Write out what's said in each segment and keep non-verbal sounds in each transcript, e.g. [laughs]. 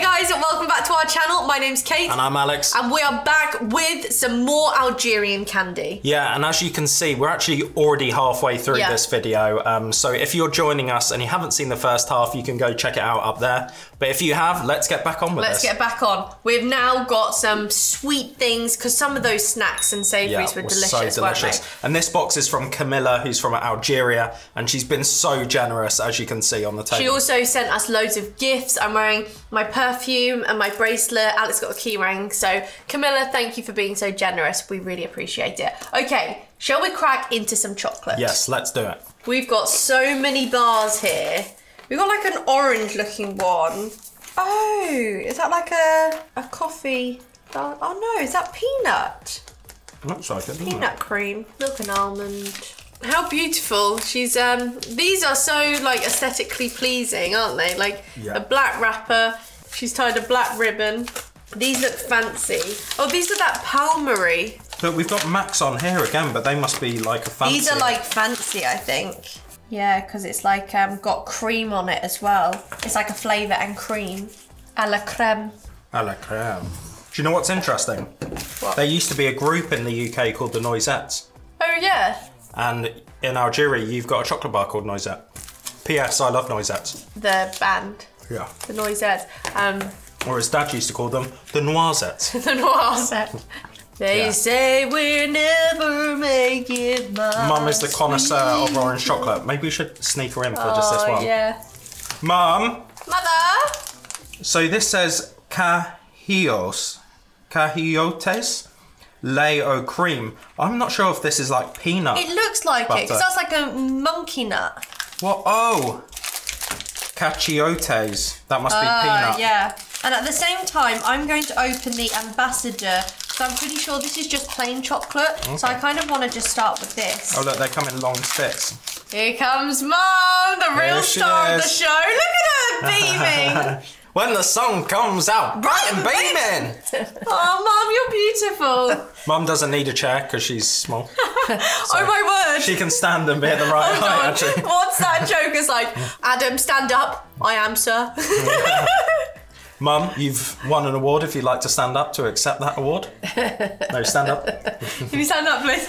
Hey guys, and welcome back to our channel. My name's Kate. And I'm Alex. And we are back with some more Algerian candy. Yeah, and as you can see, we're actually already halfway through Yeah. this video. Um, so if you're joining us and you haven't seen the first half, you can go check it out up there. But if you have, let's get back on with Let's this. get back on. We've now got some sweet things because some of those snacks and savouries were was delicious, so delicious. And this box is from Camilla, who's from Algeria, and she's been so generous, as you can see on the table. She also sent us loads of gifts. I'm wearing my perfume and my bracelet. Alex got a key ring. So, Camilla, thank you for being so generous. We really appreciate it. Okay, shall we crack into some chocolate? yes, let's do it. We've got so many bars here. We've got like an orange looking one. Oh, is that like a, a coffee? bar? Oh no, is that peanut? Looks like it, doesn't it? Peanut cream, milk and almond. How beautiful. She's um these are so like aesthetically pleasing, aren't they? Like Yeah. a black wrapper. She's tied a black ribbon. These look fancy. Oh, these are that palmery. But we've got Max on here again, but they must be like a fancy. These are like fancy, I think. Yeah, because it's like um, got cream on it as well. It's like a flavour and cream. A la creme. A la creme. Do you know what's interesting? What? There used to be a group in the UK called the Noisettes. Oh yeah. And in Algeria, you've got a chocolate bar called Noisette. P.S. I love Noisettes. The band. Yeah. The noisettes. Um, Or as Dad used to call them, the Noisettes. [laughs] the noisettes. They Yeah. say we'll never make it, Mum. Mum is the connoisseur of orange chocolate. Maybe we should sneak her in for just this one. yeah. Mum, Mother. so this says cahios. Cahiotes? Lay o cream. I'm not sure if this is like peanut. It looks like it, because Butter. that's like a monkey nut. What? Oh! Cachiotes. That must be Uh, peanut. yeah. And at the same time, I'm going to open the ambassador. So I'm pretty sure this is just plain chocolate. So I kind of want to just start with this. Oh, look, they come in long sticks. Here comes Mom, the real Here she star of the show. Look at her [laughs] beaming. When the sun comes out, bright and beaming! [laughs] oh, Mom, you're beautiful. Mom doesn't need a chair because she's small. [laughs] oh my word. She can stand and be at the right Oh, height, actually. [laughs] What's that joke? It's like, Adam, stand up. I am, sir. [laughs] Mum, you've won an award if you'd like to stand up to accept that award. No, stand up. [laughs] Can you stand up, please?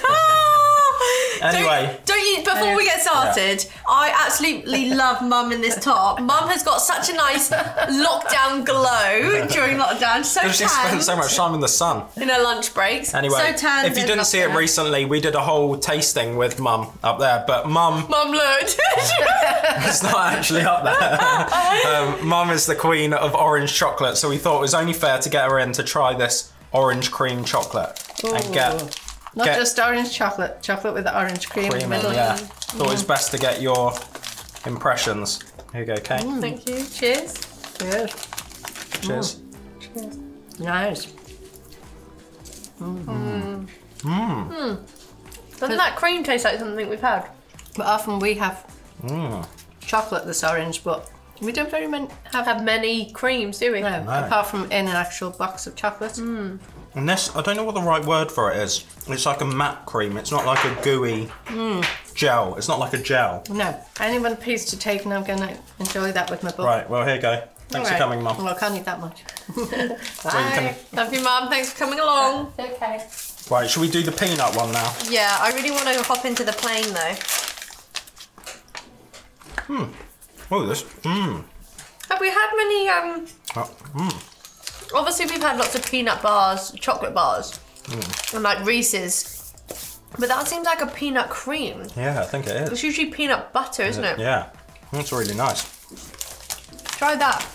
Anyway. don't, don't you? Before we get started, I absolutely love Mum in this top. Mum has got such a nice lockdown glow during lockdown. So She spent so much time in the sun. in her lunch breaks. Anyway, so tanned. if you didn't see it recently, we did a whole tasting with Mum up there, but Mum [laughs] Mum looked. [laughs] It's not actually up there. [laughs] um, Mum is the queen of orange chocolate, so we thought it was only fair to get her in to try this orange cream chocolate and get Not Get- just orange chocolate, chocolate with the orange cream, in the middle. Yeah, mm. thought it was best to get your impressions. Here you go, Kate. Mm. Thank you. Cheers. Good. Cheers. Mm. Cheers. Nice. Mm-hmm. Doesn't that cream taste like something we've had? But often we have Mm. chocolate that's orange, but we don't very many have, Have many creams, do we? no, No. apart from in an actual box of chocolate. Mm. And this, I don't know what the right word for it is. It's like a matte cream. It's not like a gooey gel. It's not like a gel. No, anyone piece to take, and I'm gonna enjoy that with my book. Right. Well, here you go. Thanks for coming, Mum. Well, I can't eat that much. [laughs] So you can- Love you, Mum. Thanks for coming along. Okay. Right. Should we do the peanut one now? Yeah, I really want to hop into the plane though. Hmm. Oh, this. Mmm. Have we had many? Um, Oh, mm. Obviously we've had lots of peanut bars, chocolate bars, hmm. and like Reese's. But that seems like a peanut cream. Yeah, I think it is. It's usually peanut butter, isn't it? Yeah. That's really nice. Try that.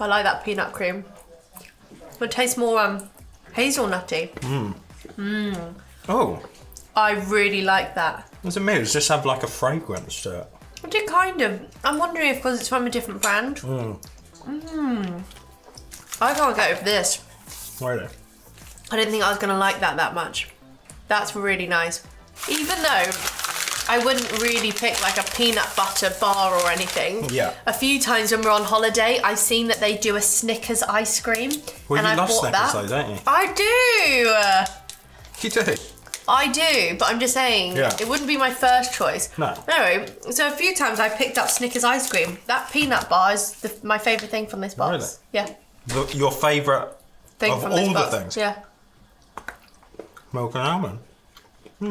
I like that peanut cream. It tastes more um hazelnutty. Hmm. Hmm. Oh, I really like that. Does it? Does this have like a fragrance to it? I did kind of. I'm wondering if because it's from a different brand. Hmm. Mmm. I can't get over this. Really? I didn't think I was gonna like that that much. That's really nice. Even though I wouldn't really pick like a peanut butter bar or anything. Yeah. A few times when we're on holiday, I've seen that they do a Snickers ice cream. Well, and you I love bought Snickers that. though, don't you? I do. You do. I do, but I'm just saying Yeah. it wouldn't be my first choice. No. Anyway, so a few times I picked up Snickers ice cream. That peanut bar is the, my favourite thing from this box. Really? Yeah. The, your favourite Thing of from all this the box. things? Yeah. Milk and almond. Hmm.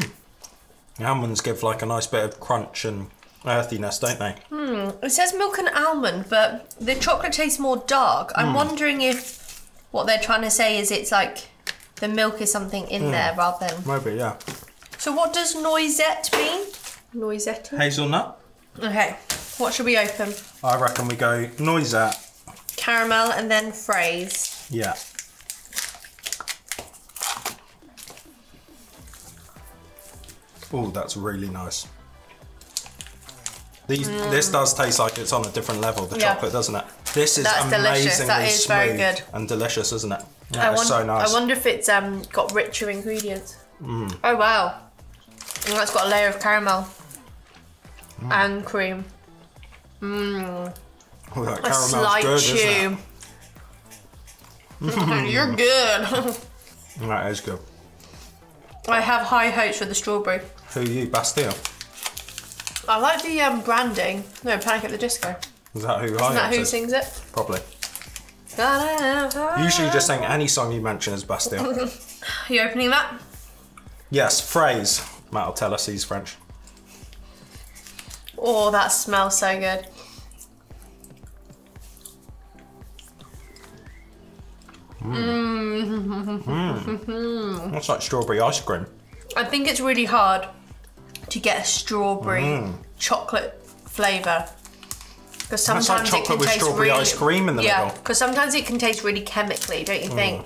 Almonds give like a nice bit of crunch and earthiness, don't they? Hmm. It says milk and almond, but the chocolate tastes more dark. I'm Hmm. wondering if what they're trying to say is it's like the milk is something in there rather than. Maybe, yeah. So what does noisette mean? Noisette. Hazelnut. Okay. What should we open? I reckon we go noisette. Caramel and then fraise. Yeah. Oh, that's really nice. These, This does taste like it's on a different level, the Mm. Yeah. chocolate, doesn't it? This is That's amazingly delicious. That is smooth very good. and delicious, isn't it? I, That is won- so nice. I wonder if it's um got richer ingredients. Oh wow. And that's got a layer of caramel and cream. oh, that A slight good, chew. [laughs] [laughs] You're good. [laughs] That is good. I have high hopes for the strawberry. Who are you, Bastille? I like the um, branding. No, Panic at the Disco. Is that who Isn't I that who is? sings it? Probably. Usually just sing any song you mention as Bastille. [laughs] Are you opening that? yes, fraise. Matt will tell us he's French. Oh, that smells so good. Mmm. [laughs] That's like strawberry ice cream. I think it's really hard to get a strawberry Mm. chocolate flavour. Because That's sometimes like it can with taste strawberry really, ice cream in the yeah, middle. because sometimes it can taste really chemically, don't you think?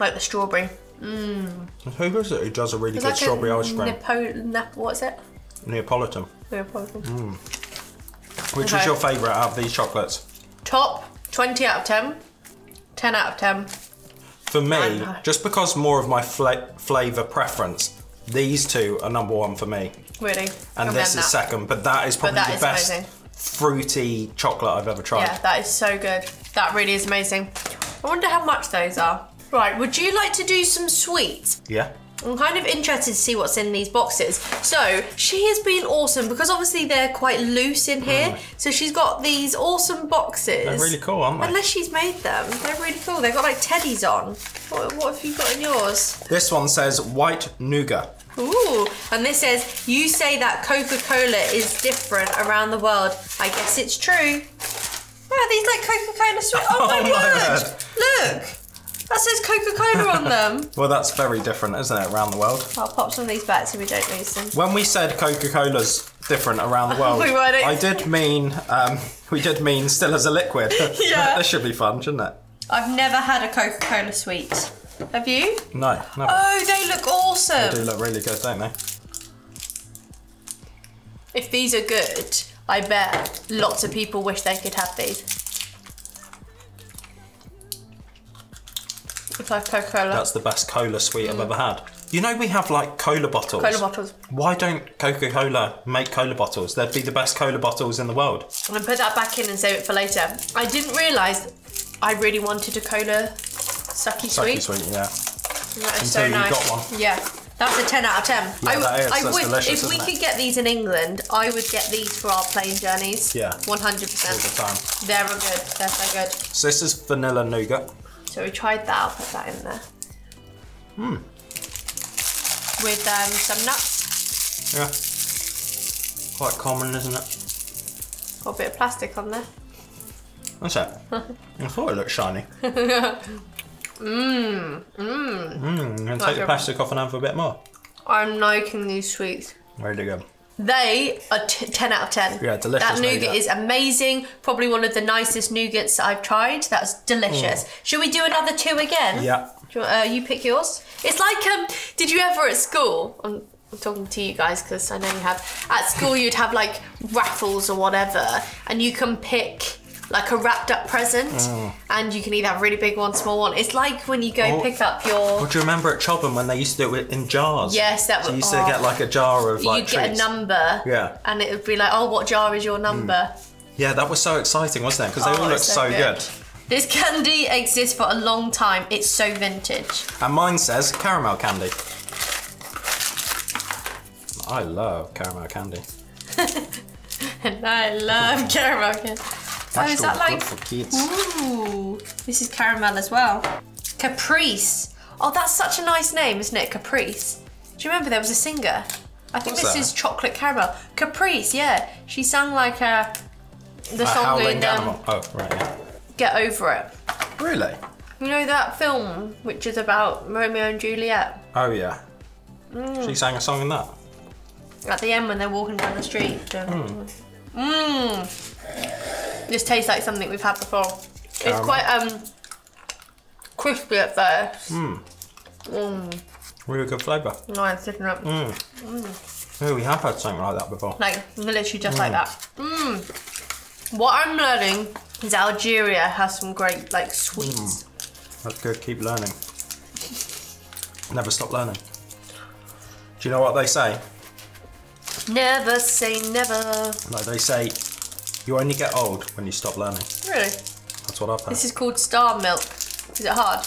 Like the strawberry. Mmm. Who is it who does a really It's good like strawberry ice cream? Nepo, Nep, what's it? Neapolitan. Neapolitan. Mm. Which Okay. is your favourite out of these chocolates? Top 20 out of 10. 10 out of 10. For me, just because more of my fla- flavour preference, these two are number one for me. Really. And this is that. second, but that is probably that the is best amazing. Fruity chocolate I've ever tried. Yeah, that is so good. That really is amazing. I wonder how much those are. Right, would you like to do some sweets? Yeah. I'm kind of interested to see what's in these boxes. So she has been awesome because obviously they're quite loose in here. Mm. So she's got these awesome boxes. They're really cool, aren't they? Unless she's made them, they're really cool. They've got like teddies on. What, what have you got in yours? This one says white nougat. Ooh, and this says you say that Coca-Cola is different around the world. I guess it's true. Oh, these like Coca-Cola sweet. Oh, my [laughs] Oh my word! Look, that says Coca-Cola on them. [laughs] Well, that's very different, isn't it, around the world? I'll pop some of these back so we don't lose them. When we said Coca-Cola's different around the [laughs] world, We weren't- I did mean um, we did mean still as a liquid. Yeah. this should be fun, shouldn't it? I've never had a Coca-Cola sweet. Have you? No, never. Oh, they look awesome. They do look really good, don't they? If these are good, I bet lots of people wish they could have these. It's like Coca-Cola. That's the best cola sweet I've mm. ever had. You know we have like cola bottles. Cola bottles. Why don't Coca-Cola make cola bottles? They'd be the best cola bottles in the world. I'm gonna put that back in and save it for later. I didn't realise I really wanted a cola sucky Sucky sweet. sweet, yeah. That is so Until you nice. Yeah, that's a 10 out of 10. Yeah, I, that is. I That's would, delicious, if we isn't it? could get these in England, I would get these for our plane journeys. Yeah. 100%. All the time. They're good. They're so good. So this is vanilla nougat. So we tried that. I'll put that in there. Hmm. With um, some nuts. Yeah. Quite common, isn't it? Got a bit of plastic on there. What's that? [laughs] I thought it looked shiny. [laughs] Mmm. Mmm. Mmm. And take the plastic off and have a bit more. I'm liking these sweets. Really good. They are t- 10 out of 10. Yeah, delicious That nougat, nougat. is amazing. Probably one of the nicest nougats I've tried. That's delicious. Should we do another two again? Mm. Yeah. Do you, uh, you pick yours. It's like, um, did you ever at school? I'm, I'm talking to you guys because I know you have. At school, you'd have like raffles or whatever, and you can pick like a wrapped up present, and you can either have a really big one, small one. It's like when you go Mm. Oh. pick up your. Well, do you remember at Chobham when they used to do it in jars? Yes, that So was- you used to oh. get like a jar of like You'd get a number, Yeah. and it would be like, oh, what jar is your number? Yeah, that was so exciting, wasn't it? Because they Oh, all looked it's so good. This candy exists for a long time. It's so vintage. And mine says caramel candy. I love caramel candy. [laughs] And I love caramel. candy. Oh, is that like? for kids? Ooh, this is caramel as well. Caprice. Oh, that's such a nice name, isn't it? Caprice. Do you remember there was a singer? I think What's this that? is chocolate caramel. Caprice, yeah. She sang like uh, the A song in um. Oh, right. Yeah. Get Over It. Really? You know that film which is about Romeo and Juliet? Oh yeah. Mm. She sang a song in that. At the end when they're walking down the street. Mmm. This tastes like something we've had before. It's Caramel. quite um crispy at first. Hmm. Mm. Really good flavour. Nice, isn't it? Oh, we have had something like that before. Like literally just like hmm. that. Mmm. What I'm learning is Algeria has some great like sweets. Hmm. That's good. Keep learning. Never stop learning. Do you know what they say? Never say never. Like they say, you only get old when you stop learning. Really? That's what I've heard. This is called star milk. Is it hard?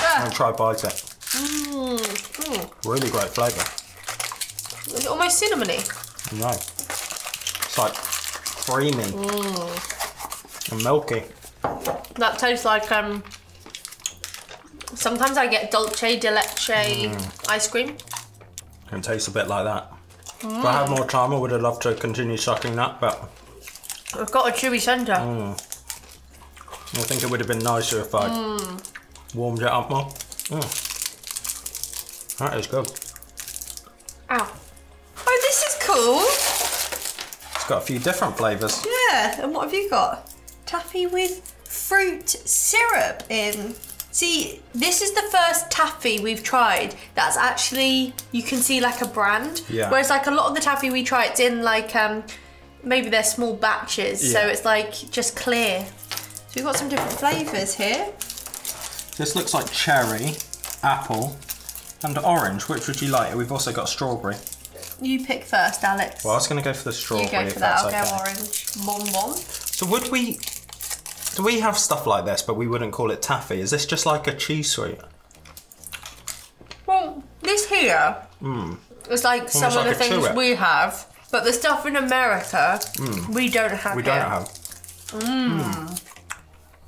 I'll try bite it. Mm. Really great flavour. It's almost cinnamony. No. It's like creamy Mm. and milky. That tastes like um. Sometimes I get dulce de leche ice cream. It tastes a bit like that. If I had more time, I would have loved to continue sucking that, but I've got a chewy centre. I think it would have been nicer if I warmed it up more. Mm. That is good. Ow. Oh, this is cool. It's got a few different flavours. Yeah, and what have you got? Taffy with fruit syrup in. See, this is the first taffy we've tried that's actually you can see like a brand. Yeah. Whereas like a lot of the taffy we try, it's in like um maybe they're small batches, so it's like just clear. So we've got some different flavours here. This looks like cherry, apple, and orange. Which would you like? We've also got strawberry. You pick first, Alex. Well, I was going to go for the strawberry. you go for that. I'll that's go okay. orange. Bonbon. So would we? Do we have stuff like this, but we wouldn't call it taffy? Is this just like a cheese sweet? Well, this here, here is like some of Hmm. like the things chew-it. we have, but the stuff in America hmm. we don't have. We here. don't have. Mmm,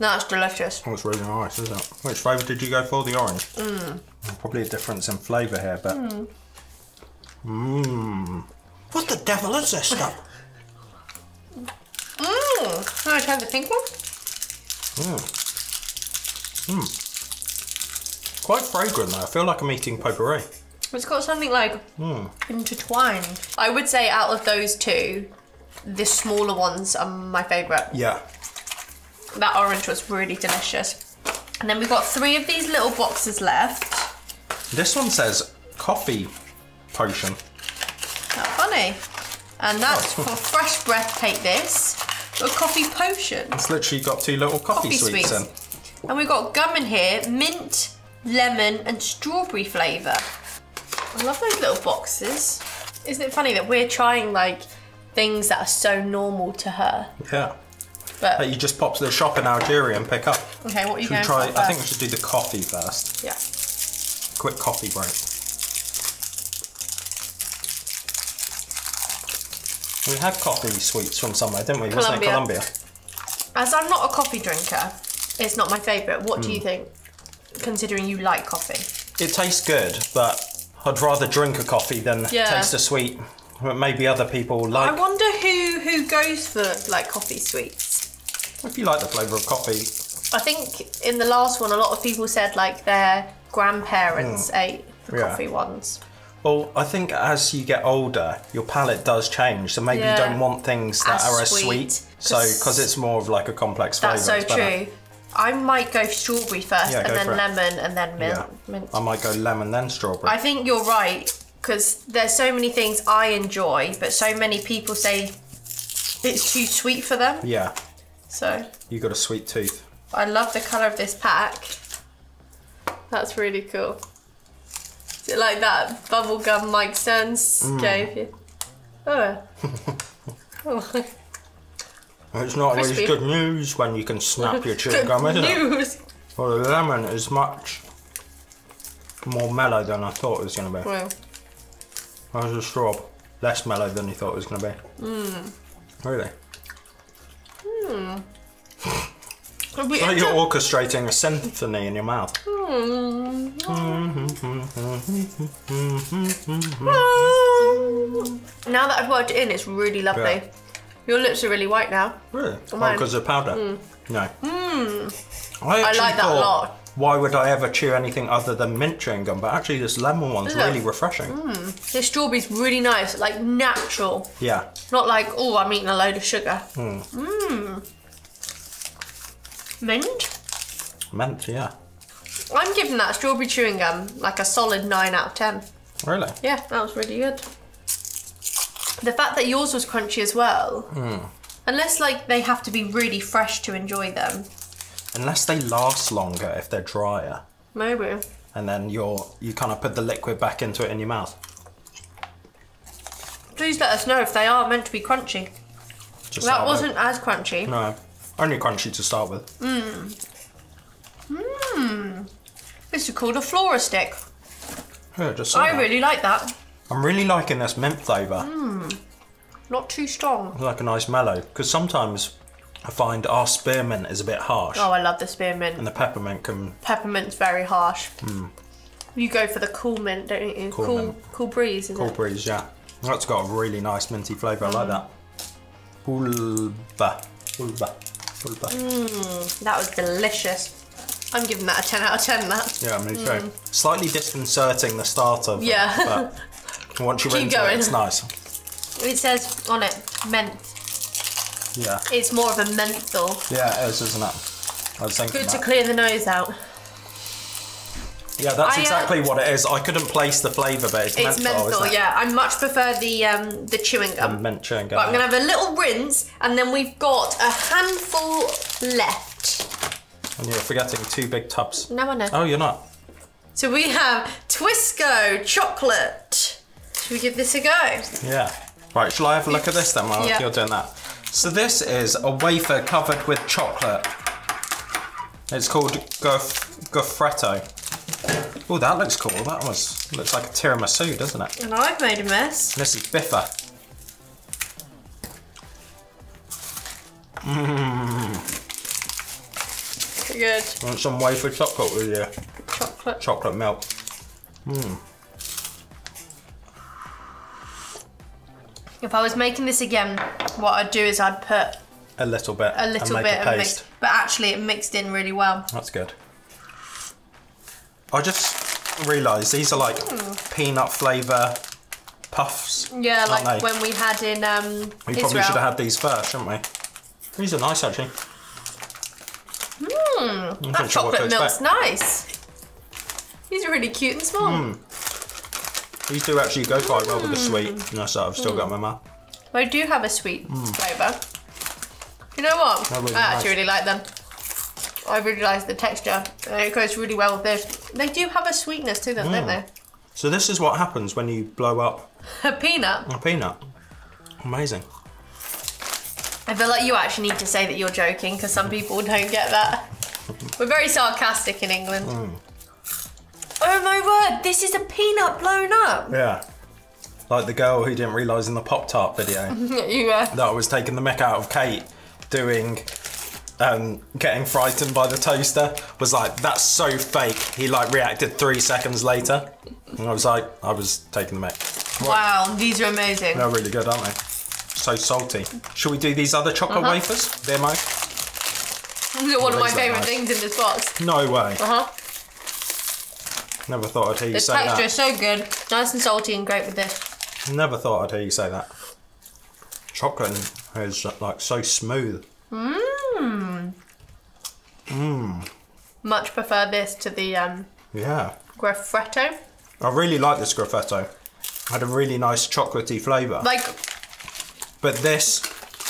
That's delicious. Oh, it's really nice, isn't it? Which flavour did you go for? The orange. Mm. Probably a difference in flavour here, but. Mmm. What the devil is this stuff? Mmm. [laughs] Can I try the pink one? Quite fragrant though. I feel like I'm eating potpourri. It's got something like Hmm. intertwined. I would say out of those two, the smaller ones are my favourite. Yeah. That orange was really delicious. And then we've got three of these little boxes left. This one says coffee potion. Not funny. And that's Oh. for fresh breath. Take this. A coffee potion. It's literally got two little coffee, Coffee sweets, sweets. in. And we've got gum in here, mint, lemon, and strawberry flavour. I love those little boxes. Isn't it funny that we're trying like things that are so normal to her? Yeah. But That you just pop to the shop in Algeria and pick up. okay, what are you Should we going try? I think we should do the coffee first. Yeah. Quick coffee break. We had coffee sweets from somewhere, didn't we? Wasn't it Colombia. Colombia? As I'm not a coffee drinker, it's not my favourite. What Hmm. do you think? Considering you like coffee. It tastes good, but I'd rather drink a coffee than Yeah. taste a sweet. But maybe other people like. I wonder who who goes for like coffee sweets. If you like the flavour of coffee, I think in the last one, a lot of people said like their grandparents ate the Hmm. Yeah. coffee ones. Well, I think as you get older, your palate does change. So maybe Yeah. you don't want things that As are as sweet, sweet. So 'cause- because it's more of like a complex flavour. That's so true. I might go strawberry first, Yeah, and then lemon, and then mint. Yeah. mint. I might go lemon then strawberry. I think you're right because there's so many things I enjoy, but so many people say it's too sweet for them. yeah, So you got a sweet tooth. I love the colour of this pack. That's really cool. Like that bubblegum Mike Stearns Mm. gave you? Oh. oh. [laughs] It's not always good news when you can snap your [laughs] chewing gum, is it? News. Well, the lemon is much more mellow than I thought it was going to be. Well, How was the straw? Less mellow than you thought it was going to be. Mm. Really? Are So you're orchestrating a symphony in your mouth. Now that I've worked it in, it's really lovely. Yeah. Your lips are really white now. Really? Oh, because of powder? No. Mm. I, actually like that a lot. Why would I ever chew anything other than mint chewing gum? But actually, this lemon one's Is really refreshing. This strawberry's really nice, like natural. Yeah. Not like, oh, I'm eating a load of sugar. Hmm. Mint? Mint, yeah. I'm giving that strawberry chewing gum like a solid 9 out of 10. Really? Yeah, that was really good. The fact that yours was crunchy as well. Hmm. Unless, like, they have to be really fresh to enjoy them. Unless they last longer if they're drier. Maybe. And then you're you kind of put the liquid back into it in your mouth. Please let us know if they are meant to be crunchy. Just That wasn't as crunchy. No. Only crunchy to start with. Mmm. Mmm. This is called a flora stick. Yeah, just I that. really like that. I'm really liking this mint flavour. Mmm. Not too strong. Like a nice mellow. Because sometimes I find our spearmint is a bit harsh. Oh, I love the spearmint. And the peppermint can. Peppermint's very harsh. Hmm. You go for the cool mint, don't you? Hmm. Cool cool, cool breeze, is Cool it? breeze, yeah. That's got a really nice minty flavour. I like hmm. that. Pulba. Pulba. Pulba. Mm, that was delicious. I'm giving that a 10 out of 10, that. Yeah, me too. Mm. Slightly disconcerting the start of it, Yeah. but [laughs] once you're Keep into going. it, it's nice. It says on it, mint. Yeah. It's more of a menthol. Yeah, it is, isn't it? I was thinking Good to clear the nose out. Yeah, that's I, uh, exactly what it is. I couldn't place the flavour, but it's, It's menthol, menthol, yeah. I much prefer the um, the chewing gum. Mint chewing gum. But I'm going to have a little rinse, and then we've got a handful left. And you're forgetting two big tubs. No, I know. Oh, you're not. So we have Twisco chocolate. Should we give this a go? Yeah. Right, shall I have a look at this then while Yeah. you're doing that? So this is a wafer covered with chocolate. It's called Goff- Goffretto. Oh, that looks cool. That was looks like a tiramisu, doesn't it? And I've made a mess. This is Biffa. Mmm, Good. Want some wafer chocolate with your Chocolate. chocolate milk? Mmm. If I was making this again, what I'd do is I'd put A little bit. a little bit a of paste. mix. But actually, it mixed in really well. That's good. I just realised these are like peanut flavour puffs. Hmm. Yeah, like they? when we had in um, We Israel. probably should have had these first, shouldn't we? These are nice actually. Hmm, That chocolate milk's nice. These are really cute and small. Hmm. These do actually go quite well with the sweet. No, what I've still got in my mouth. They do have a sweet flavour. You know what? I actually nice. really like them. I really like the texture. And it goes really well with this. They do have a sweetness to them, Hmm. don't they? So this is what happens when you blow up [laughs] A peanut. a peanut. Amazing. I feel like you actually need to say that you're joking because some people don't get that. We're very sarcastic in England. Hmm. Oh my word, this is a peanut blown up. Yeah. Like the girl who didn't realise in the Pop Tart video [laughs] you, uh, that I was taking the mick out of Kate doing um, getting frightened by the toaster was like that's so fake. He like reacted three seconds later, and I was like I was taking the mick. wow, these are amazing. They're really good, aren't they? So salty. Should we do these other chocolate Uh-huh. wafers? Demo? These are one of my favourite nice. things in this box. No way. Uh huh. Never thought I'd hear you say that. The texture is so good. Nice and salty and great with this. Never thought I'd hear you say that. Chocolate is like so smooth. Much prefer this to the um, Yeah. Graffretto. I really like this graffetto. Had a really nice chocolatey flavour. Like, But this,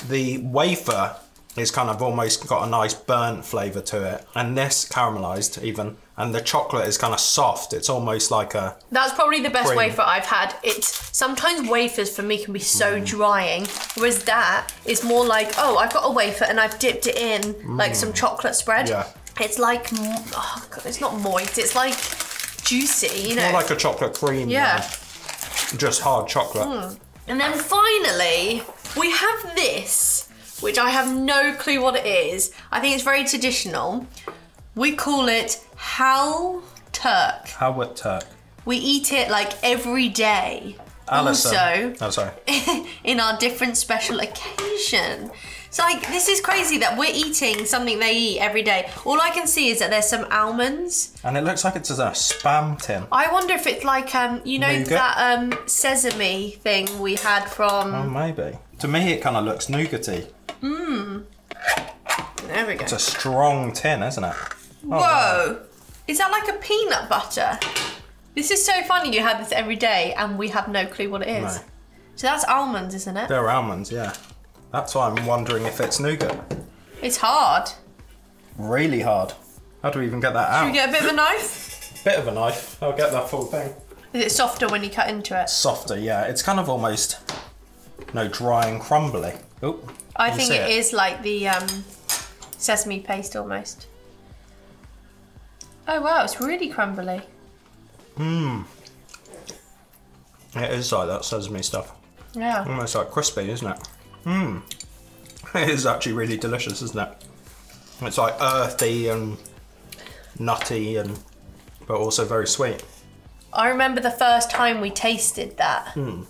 the wafer is kind of almost got a nice burnt flavour to it. And this caramelised even. And the chocolate is kind of soft. It's almost like a. that's probably the best Cream. wafer I've had. It's sometimes wafers for me can be so mm. drying, whereas that is more like, oh, I've got a wafer and I've dipped it in like some mm. chocolate spread. Yeah. It's like, oh God, it's not moist. It's like juicy, you know. More like a chocolate cream. Yeah. just hard chocolate. Hmm. And then finally, we have this, which I have no clue what it is. I think it's very traditional. We call it Hal Turk. How would Turk? We eat it like every day. Alison. Also, Oh, sorry. [laughs] in our different special occasion. So like this is crazy that we're eating something they eat every day. All I can see is that there's some almonds. And it looks like it's a spam tin. I wonder if it's like um you know Nougat? that um sesame thing we had from Oh, maybe. To me, it kind of looks nougaty. there we go. It's a strong tin, isn't it? Whoa! Is that like a peanut butter? This is so funny you have this every day and we have no clue what it is. No. So that's almonds, isn't it? They're almonds, yeah. That's why I'm wondering if it's nougat. It's hard. Really hard. How do we even get that out? Should we get a bit of a knife? Bit of a knife. I'll get that full thing. Is it softer when you cut into it? Softer, yeah. It's kind of almost no dry and crumbly. Oh, I think see it is like the um, sesame paste almost. Oh wow, it's really crumbly. Mmm. It is like that sesame stuff. Yeah. Mm, Almost like crispy, isn't it? Mmm. It is actually really delicious, isn't it? It's like earthy and nutty and but also very sweet. I remember the first time we tasted that. Hmm.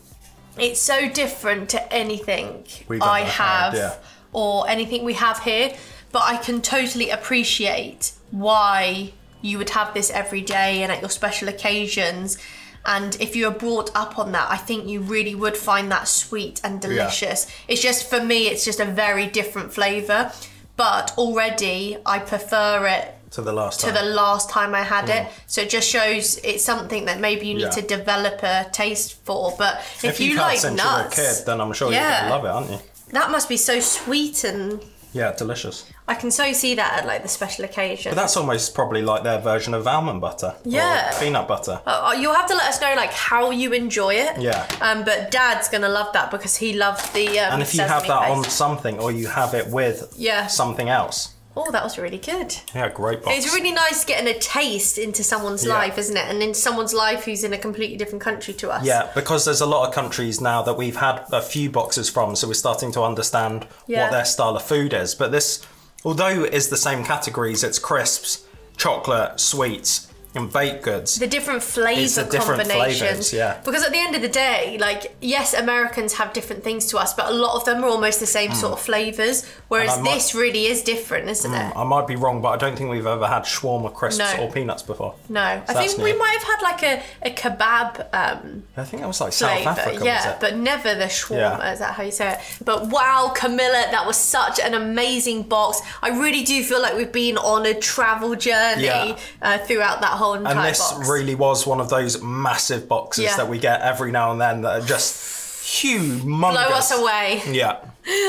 It's so different to anything I have yeah. or anything we have here, but I can totally appreciate why you would have this every day and at your special occasions. And if you are brought up on that, I think you really would find that sweet and delicious. It's just for me, it's just a very different flavour. But already, I prefer it To the last to time. the last time I had it. Mm. So it just shows it's something that maybe you need. Yeah. to develop a taste for. But if, if you you've like nuts, you a kid, then I'm sure you're gonna love it, aren't you? that must be so sweet, and Yeah, delicious. I can so see that at like the special occasion. But that's almost probably like their version of almond butter. Yeah. peanut butter. Uh, you'll have to let us know like how you enjoy it. Yeah. Um, but Dad's gonna love that because he loved the. Um, And if you have that on something or you have it with Yeah. something else. Oh, that was really good. Yeah, great box. It's really nice getting a taste into someone's Yeah. life, isn't it? And into someone's life who's in a completely different country to us. Yeah, because there's a lot of countries now that we've had a few boxes from, so we're starting to understand Yeah. what their style of food is. But this, although it is the same categories, it's crisps, chocolate, sweets, and baked goods. the different flavor the different combinations. flavours, yeah. Because at the end of the day, like yes, Americans have different things to us, but a lot of them are almost the same sort of flavors. Whereas Mm. I might- this really is different, isn't it? I might be wrong, but I don't think we've ever had shawarma crisps No. or peanuts before. No, I that's think we might have had like a, a kebab um, I think that was like South flavor, Africa, was yeah, it? but never the shawarma. Yeah. Is that how you say it? But wow, Camilla, that was such an amazing box. I really do feel like we've been on a travel journey Yeah. uh, throughout that whole entire and this box. really was one of those massive boxes Yeah. that we get every now and then that are just humongous. Blow us away. Yeah.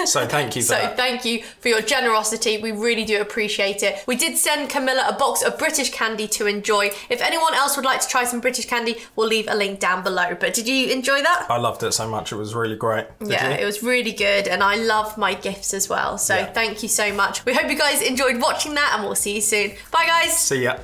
So [laughs] thank you So that. thank you for your generosity. We really do appreciate it. We did send Camilla a box of British candy to enjoy. If anyone else would like to try some British candy, we'll leave a link down below. But did you enjoy that? I loved it so much. It was really great. Did yeah, you? it was really good, and I love my gifts as well. So Yeah. thank you so much. We hope you guys enjoyed watching that, and we'll see you soon. Bye, guys. See ya.